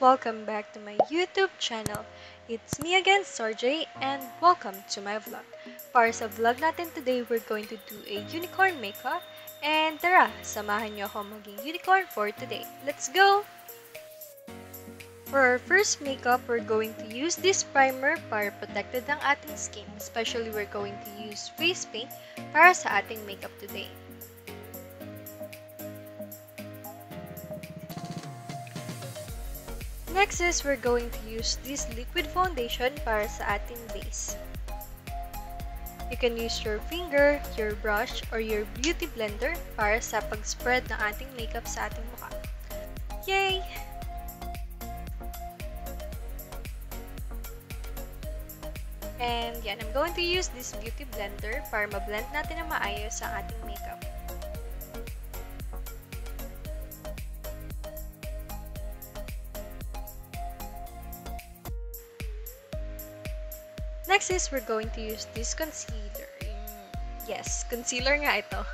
welcome back to my YouTube channel. It's me again, Sorjay, and welcome to my vlog. Para sa vlog natin today, we're going to do a unicorn makeup. And tara, samahan niyo ako maging unicorn for today. Let's go! For our first makeup, we're going to use this primer para protected ang ating skin. Especially, we're going to use face paint para sa ating makeup today. Next is we're going to use this liquid foundation para sa ating base. You can use your finger, your brush, or your beauty blender para sa pag-spread ng ating makeup sa ating mukha. Yay! And yan, I'm going to use this beauty blender para ma-blend natin na maayos ang ating makeup. Next is we're going to use this concealer. Yes, concealer nga ito.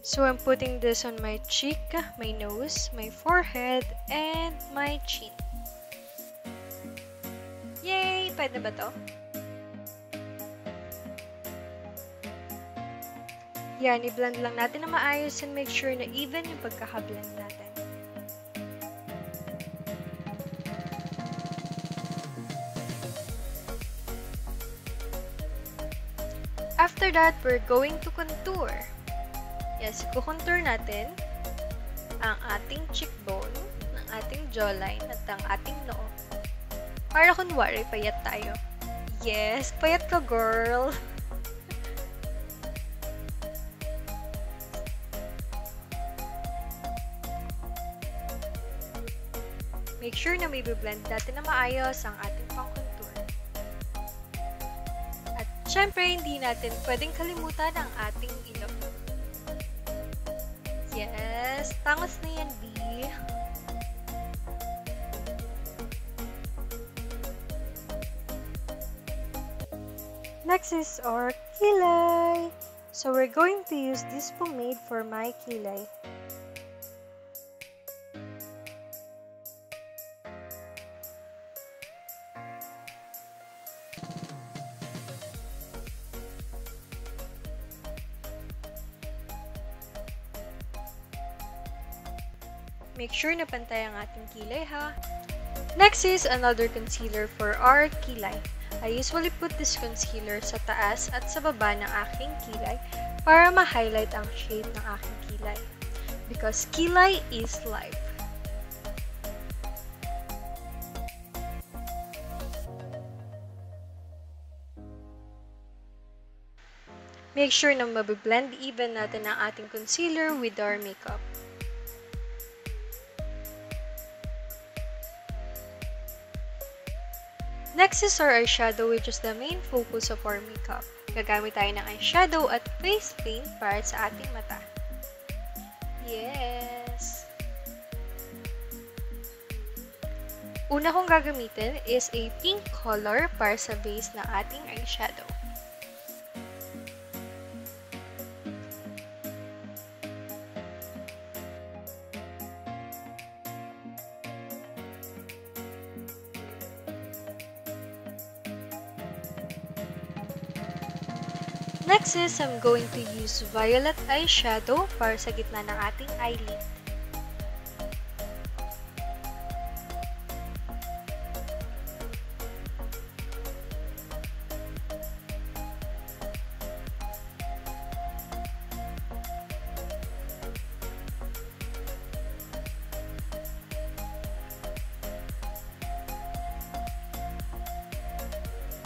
So I'm putting this on my cheek, my nose, my forehead, and my chin. Yay! Pwede ba to? Yan, i-blend lang natin na maayos and make sure na even yung pagkaka-blend natin. After that, we're going to contour. Yes, i-contour natin ang ating cheekbone, ang ating jawline, at ang ating noo. Para kunwari, payat tayo. Yes, payat ka, girl! Make sure na may blend natin na maayos ang ating pang-contour. At syempre, hindi natin pwedeng kalimutan ang ating ilong. Yes, tangos na yan, B. Next is our kilay. So we're going to use this pomade for my kilay. Sure na pantay ang ating kilay ha. Next is another concealer for our kilay. I usually put this concealer sa taas at sa baba ng aking kilay para ma-highlight ang shade ng aking kilay. Because kilay is life. Make sure na mabiblend even natin ang ating concealer with our makeup. Next is our eyeshadow which is the main focus of our makeup. Gagamit tayo ng eyeshadow at face paint para sa ating mata. Yes! Una kong gagamitin is a pink color para sa base ng ating eyeshadow. Next is, I'm going to use violet eyeshadow para sa gitna ng ating eyelid.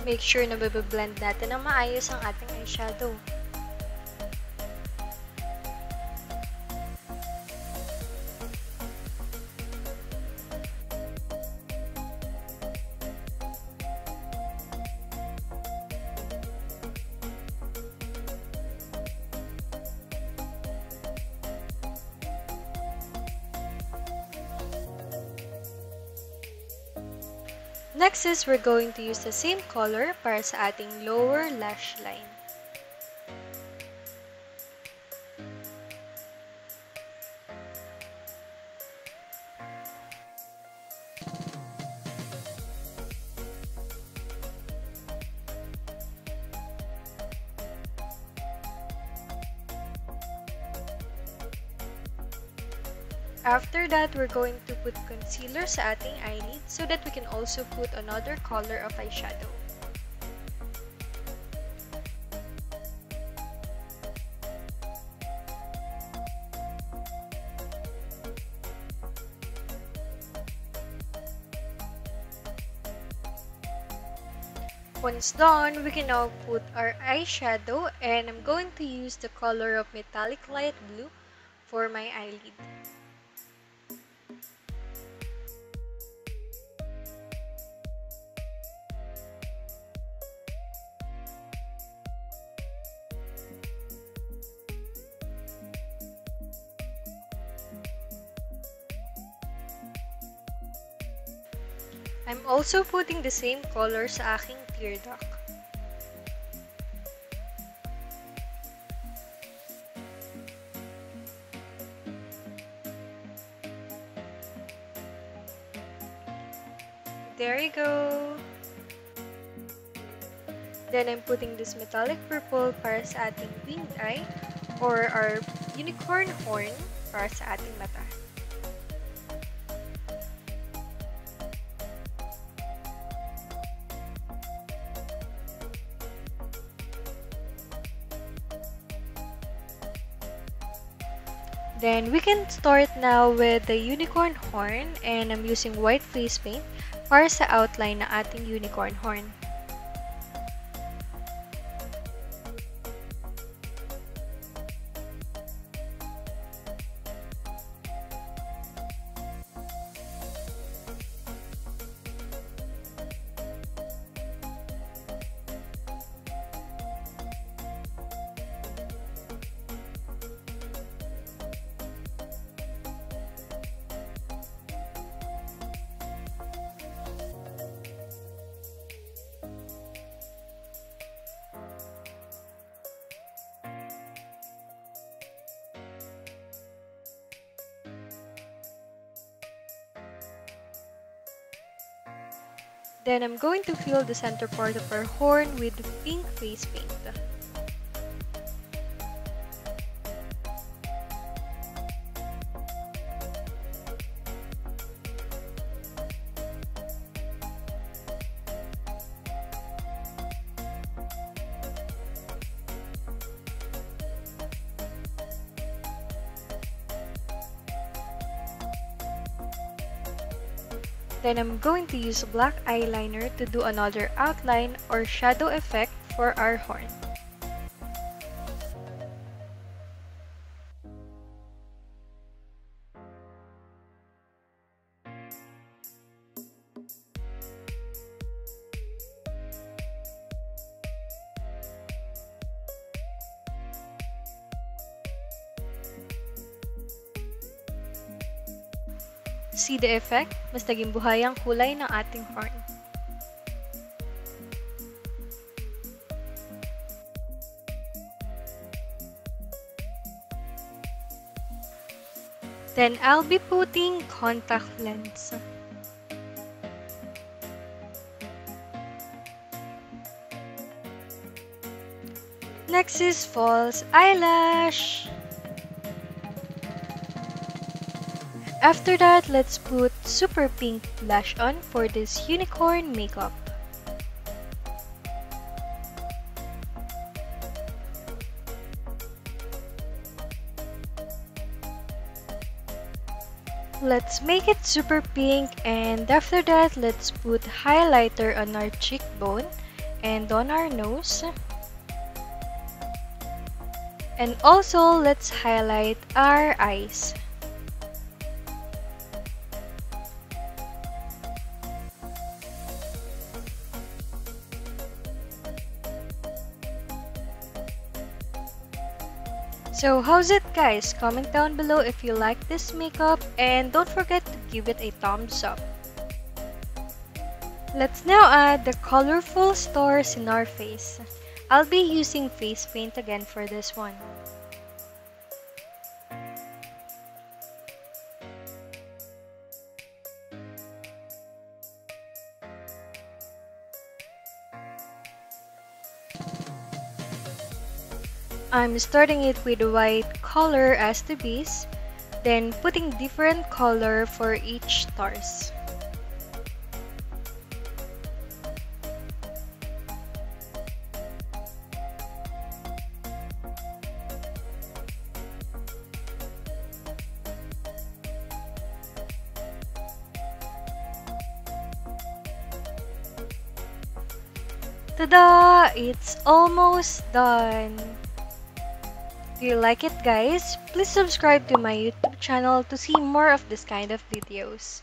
Make sure na blend natin ng maayos ang ating shadow. Next is we're going to use the same color para sa ating lower lash line. After that, we're going to put concealer sa ating eyelid so that we can also put another color of eyeshadow. Once done, we can now put our eyeshadow and I'm going to use the color of metallic light blue for my eyelid. I'm also putting the same color sa aking tear duct. There you go! Then I'm putting this metallic purple para sa ating winged eye or our unicorn horn para sa ating mata. Then we can start now with the unicorn horn and I'm using white face paint para sa outline ng ating unicorn horn. Then I'm going to fill the center part of our horn with pink face paint. Then I'm going to use black eyeliner to do another outline or shadow effect for our horn. See the effect? Mas naging buhay ang kulay ng ating horn. Then I'll be putting contact lens. Next is false eyelash. After that, let's put super pink blush on for this unicorn makeup. Let's make it super pink and after that, let's put highlighter on our cheekbone and on our nose. And also, let's highlight our eyes. So how's it guys? Comment down below if you like this makeup and don't forget to give it a thumbs up. Let's now add the colorful stars in our face. I'll be using face paint again for this one. I'm starting it with white color as the base, then putting different color for each stars. Tada! It's almost done! You like it guys? Please subscribe to my YouTube channel to see more of this kind of videos.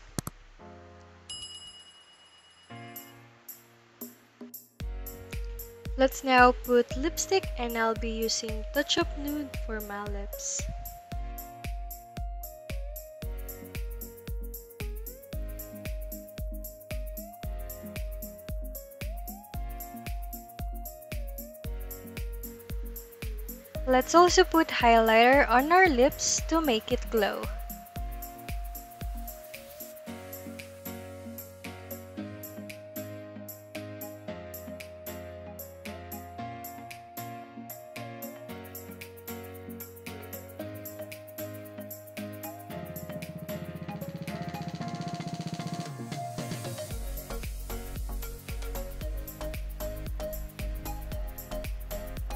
Let's now put lipstick and I'll be using Touch Up Nude for my lips. Let's also put highlighter on our lips to make it glow.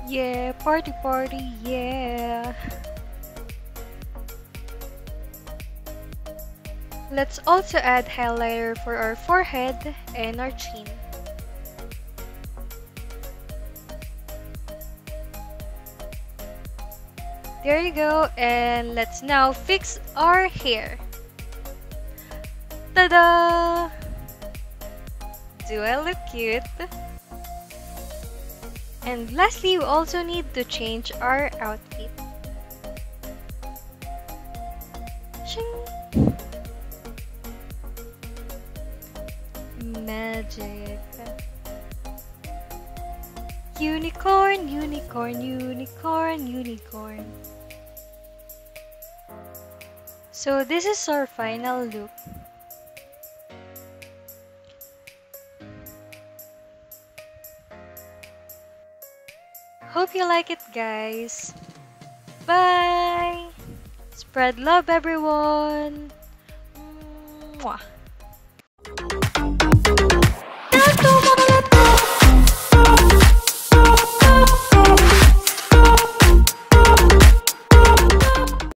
Yeah, party party, yeah. Let's also add highlighter for our forehead and our chin. There you go, and let's now fix our hair. Ta-da! Do I look cute? And lastly, we also need to change our outfit. Shing! Magic. Unicorn, unicorn, unicorn, unicorn. So this is our final look. Hope you like it, guys. Bye! Spread love, everyone! Mwah.